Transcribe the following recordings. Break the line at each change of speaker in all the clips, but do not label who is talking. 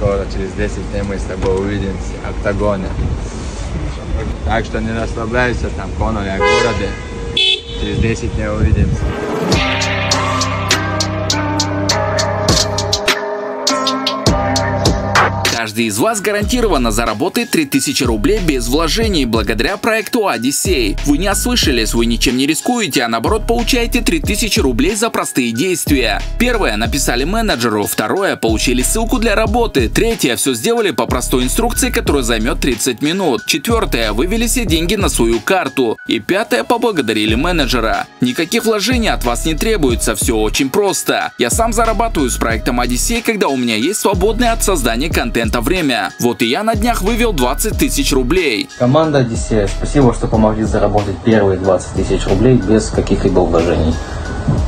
Скоро, через 10 дней мы с тобой увидимся в октагоне. Так что не расслабляйся там, Конор, я в городе. Через 10 дней увидимся.
Каждый из вас гарантированно заработает 3000 рублей без вложений благодаря проекту Одиссей. Вы не ослышались, вы ничем не рискуете, а наоборот получаете 3000 рублей за простые действия. Первое написали менеджеру, второе получили ссылку для работы, третье все сделали по простой инструкции, которая займет 30 минут, четвертое вывели все деньги на свою карту и пятое поблагодарили менеджера. Никаких вложений от вас не требуется, все очень просто. Я сам зарабатываю с проектом Одиссей, когда у меня есть свободное от создания контента время. Вот и я на днях вывел 20 тысяч рублей.
Команда Одиссея, спасибо, что помогли заработать первые 20 тысяч рублей без каких-либо вложений.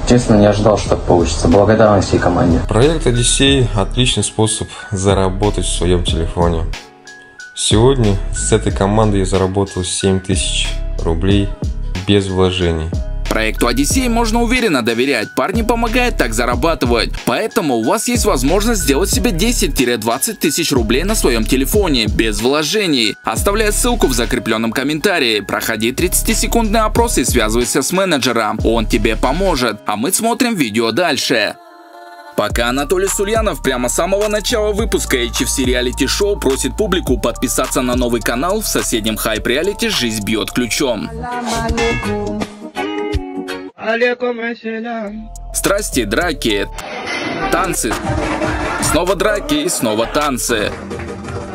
Честно, не ожидал, что так получится. Благодарен всей команде.
Проект Одиссей – отличный способ заработать в своем телефоне. Сегодня с этой командой я заработал 7 тысяч рублей без вложений.
Проекту Одиссей можно уверенно доверять, парни помогают так зарабатывать. Поэтому у вас есть возможность сделать себе 10-20 тысяч рублей на своем телефоне, без вложений. Оставляй ссылку в закрепленном комментарии, проходи 30-секундный опрос и связывайся с менеджером, он тебе поможет. А мы смотрим видео дальше. Пока Анатолий Сульянов прямо с самого начала выпуска HFC реалити шоу просит публику подписаться на новый канал, в соседнем хайп реалити «Жизнь бьет ключом». Страсти, драки, танцы, снова драки и снова танцы.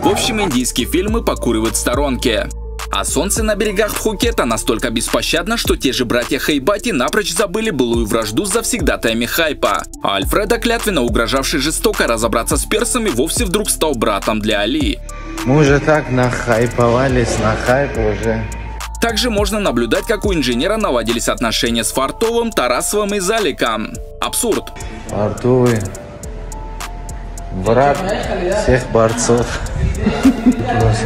В общем, индийские фильмы покуривают в сторонке. А солнце на берегах Пхукета настолько беспощадно, что те же братья Хайбати напрочь забыли былую вражду с завсегдатаями хайпа. А Альфреда, клятвенно угрожавший жестоко разобраться с персами, вовсе вдруг стал братом для Али.
Мы уже так нахайповались, на хайп уже.
Также можно наблюдать, как у инженера наладились отношения с Фартовым, Тарасовым и Заликом. Абсурд.
Фартовый. Брат всех борцов.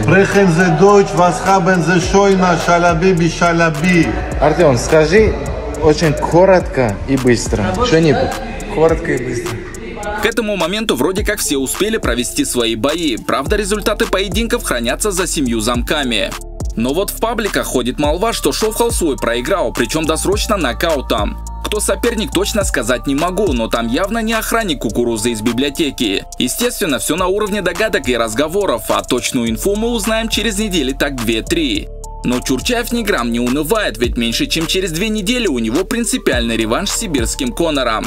Брехен дочь, восхабен шойна, шалаби би шалаби.
Артем, скажи очень коротко и быстро. Что-нибудь. Коротко и быстро.
К этому моменту вроде как все успели провести свои бои, правда результаты поединков хранятся за семью замками. Но вот в пабликах ходит молва, что Шовхал свой проиграл, причем досрочно нокаутом. Кто соперник, точно сказать не могу, но там явно не охранник кукурузы из библиотеки. Естественно, все на уровне догадок и разговоров, а точную инфу мы узнаем через недели так 2-3. Но Чурчаев ни грамм не унывает, ведь меньше чем через две недели у него принципиальный реванш с сибирским Конором.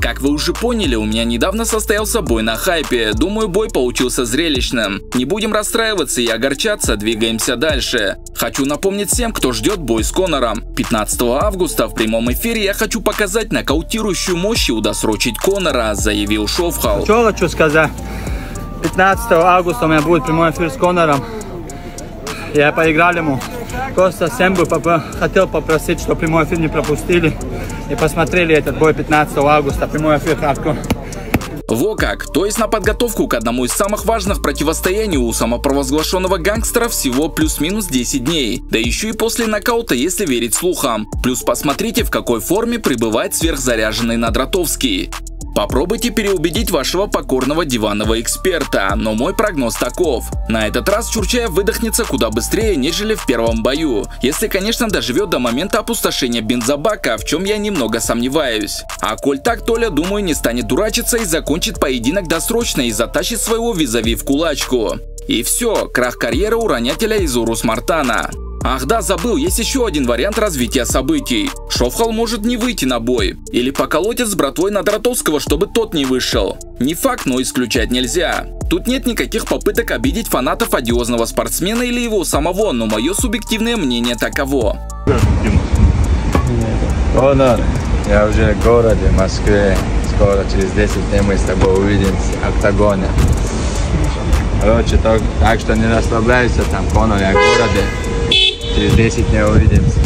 Как вы уже поняли, у меня недавно состоялся бой на хайпе. Думаю, бой получился зрелищным. Не будем расстраиваться и огорчаться, двигаемся дальше. Хочу напомнить всем, кто ждет бой с Конором. 15 августа в прямом эфире я хочу показать нокаутирующую мощь и удосрочить Конора, заявил Шовхал.
Что хочу сказать? 15 августа у меня будет прямой эфир с Конором. Я поиграл ему. Просто всем бы хотел попросить, чтобы прямой эфир не пропустили и посмотрели этот бой 15 августа, прямой эфир хардкор.
Во как! То есть на подготовку к одному из самых важных противостояний у самопровозглашенного гангстера всего плюс-минус 10 дней. Да еще и после нокаута, если верить слухам. Плюс посмотрите, в какой форме пребывает сверхзаряженный Надратовский. Попробуйте переубедить вашего покорного диванного эксперта, но мой прогноз таков. На этот раз Чурчаев выдохнется куда быстрее, нежели в первом бою. Если, конечно, доживет до момента опустошения бензобака, в чем я немного сомневаюсь. А коль так, Толя, думаю, не станет дурачиться и закончит поединок досрочно и затащит своего визави в кулачку. И все, крах карьеры уронятеля из Урус Мартана. Ах да, забыл, есть еще один вариант развития событий. Шовхал может не выйти на бой. Или поколотит с братвой Надратовского, чтобы тот не вышел. Не факт, но исключать нельзя. Тут нет никаких попыток обидеть фанатов одиозного спортсмена или его самого, но мое субъективное мнение таково.
Конор, я уже в городе, Москве. Скоро, через 10 дней мы с тобой увидимся в октагоне. Короче, так, так что не расслабляйся там, Конор, я в городе. Через 10 дней увидимся.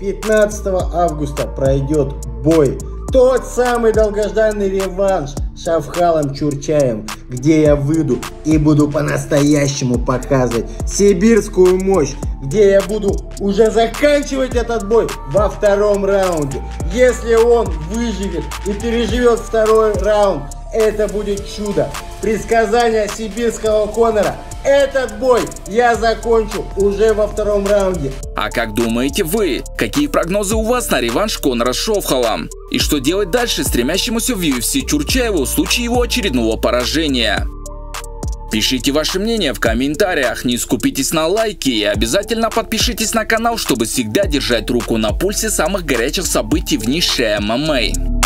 15 августа пройдет бой. Тот самый долгожданный реванш с Шавхалом Чурчаем, где я выйду и буду по-настоящему показывать сибирскую мощь, где я буду уже заканчивать этот бой во втором раунде. Если он выживет и переживет второй раунд, Это будет чудо. Предсказание сибирского Конора. Этот бой я закончу уже во втором раунде.
А как думаете вы? Какие прогнозы у вас на реванш Конора с Шовхалом? И что делать дальше стремящемуся в UFC Чурчаеву в случае его очередного поражения? Пишите ваше мнение в комментариях, не скупитесь на лайки и обязательно подпишитесь на канал, чтобы всегда держать руку на пульсе самых горячих событий в нише ММА.